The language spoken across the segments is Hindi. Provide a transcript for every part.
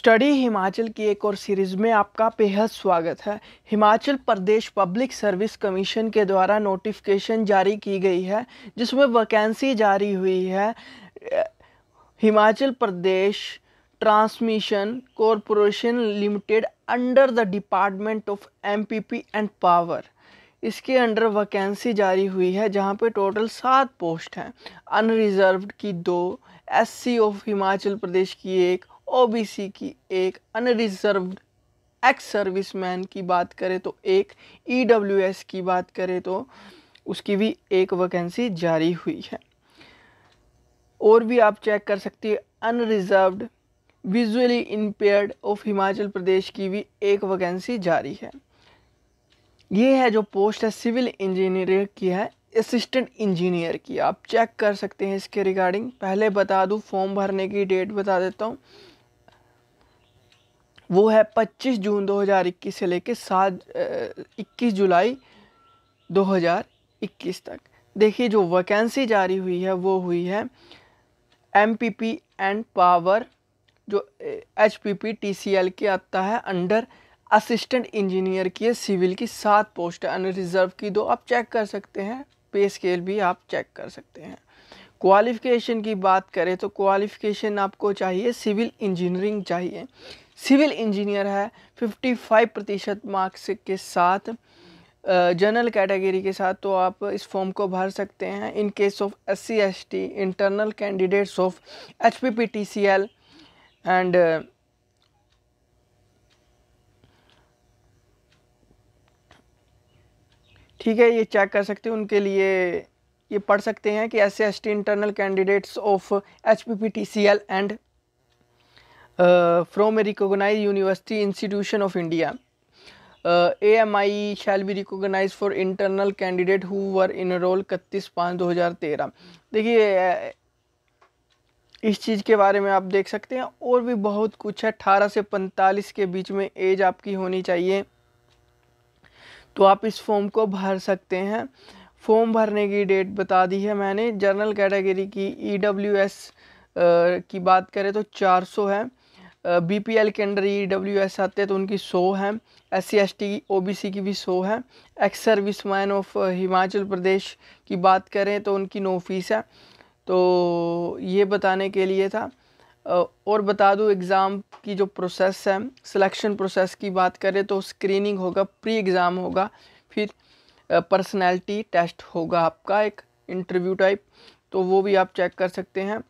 स्टडी हिमाचल की एक और सीरीज़ में आपका बेहद स्वागत है। Himachal Pradesh public service commission के द्वारा नोटिफिकेशन जारी की गई है, जिसमें वैकेंसी जारी हुई है। Himachal Pradesh transmission corporation limited under the department of MPP and power. इसके अंडर वैकेंसी जारी हुई है, जहाँ पे टोटल सात पोस्ट हैं। अनरिजर्व्ड की दो, एससी ऑफ़ हिमाचल प्रदेश की एक ओबीसी की एक अनरिजर्व्ड एक्स सर्विसमैन की बात करें तो एक ईडब्ल्यूएस की बात करें तो उसकी भी एक वैकेंसी जारी हुई है। और भी आप चेक कर सकते हैं unreserved visually impaired of Himachal Pradesh की भी एक वैकेंसी जारी है। ये है जो पोस्ट है सिविल इंजीनियर की है असिस्टेंट इंजीनियर की। आप चेक कर सकते हैं इसके रिगार्डिंग पहले बता दूँ फॉर्म भरने की डेट बता देता हूँ। वो है 25 जून 2021 से लेकर सात इक्कीस जुलाई 2021 तक। देखिए, जो वैकेंसी जारी हुई है, वो हुई है M P P and power जो H P P T C L के आता है अंडर असिस्टेंट इंजीनियर की है सिविल की सात पोस्ट है अनरिजर्व की दो। आप चेक कर सकते हैं पे स्केल भी आप चेक कर सकते हैं। क्वालिफ़िकेशन की बात करें तो क्वालिफ़िकेशन आपको चाहिए सिविल इंजीनियरिंग चाहिए। सिविल इंजीनियर है 55 प्रतिशत मार्क्स के साथ जनरल कैटेगरी के साथ तो आप इस फॉर्म को भर सकते हैं। In case of S C S T internal candidates of H P P T C L and ठीक है, ये चेक कर सकते हैं। उनके लिए ये पढ़ सकते हैं कि S C S T internal candidates of H P P T C L and from a recognized university institution of India. Uh, AMI shall be recognized for internal candidate who were in roll इकतीस पाँच दो हज़ार तेरह. देखिए इस चीज़ के बारे में आप देख सकते हैं और भी बहुत कुछ है। अठारह से पैंतालीस के बीच में एज आपकी होनी चाहिए। तो आप इस फॉर्म को भर सकते हैं। फॉर्म भरने की डेट बता दी है मैंने। जनरल कैटेगरी की ई डब्ल्यू एस की बात करें तो 400 है। बी पी एल के अंडर ई डब्ल्यू एस आते हैं तो उनकी सौ है। S C S T O B C की भी सौ है। Ex service man of Himachal Pradesh की बात करें तो उनकी नो फ़ीस है। तो ये बताने के लिए था। और बता दूँ एग्ज़ाम की जो प्रोसेस है सिलेक्शन प्रोसेस की बात करें तो स्क्रीनिंग होगा प्री एग्ज़ाम होगा, फिर पर्सनैलिटी टेस्ट होगा आपका एक इंटरव्यू टाइप तो वो भी आप चेक कर सकते हैं।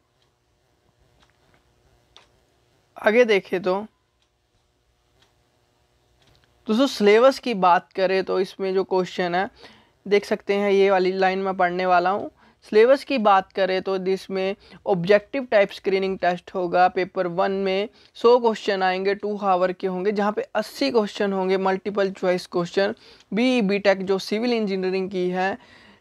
आगे देखें तो दोस्तों सिलेबस की बात करें तो इसमें जो क्वेश्चन है, देख सकते हैं, ये वाली लाइन में पढ़ने वाला हूँ। सिलेबस की बात करें तो जिसमें ऑब्जेक्टिव टाइप स्क्रीनिंग टेस्ट होगा पेपर वन में सौ क्वेश्चन आएँगे टू हावर के होंगे, जहाँ पे अस्सी क्वेश्चन होंगे multiple choice question B B tech जो सिविल इंजीनियरिंग की है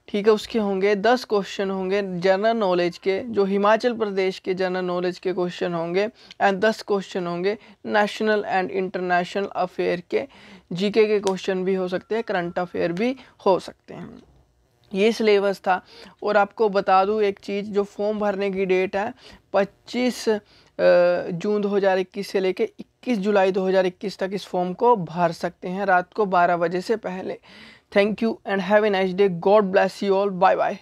ठीक है, उसके होंगे दस क्वेश्चन होंगे जनरल नॉलेज के, जो हिमाचल प्रदेश के जनरल नॉलेज के क्वेश्चन होंगे एंड दस क्वेश्चन होंगे नेशनल एंड इंटरनेशनल अफेयर के जीके के क्वेश्चन भी हो सकते हैं करंट अफेयर भी हो सकते हैं। ये सिलेबस था, और आपको बता दूँ एक चीज़, जो फॉर्म भरने की डेट है, पच्चीस जून 2021 से लेके 21 जुलाई 2021 तक इस फॉर्म को भर सकते हैं, रात को 12 बजे से पहले। Thank you and have a nice day. God bless you all. Bye bye.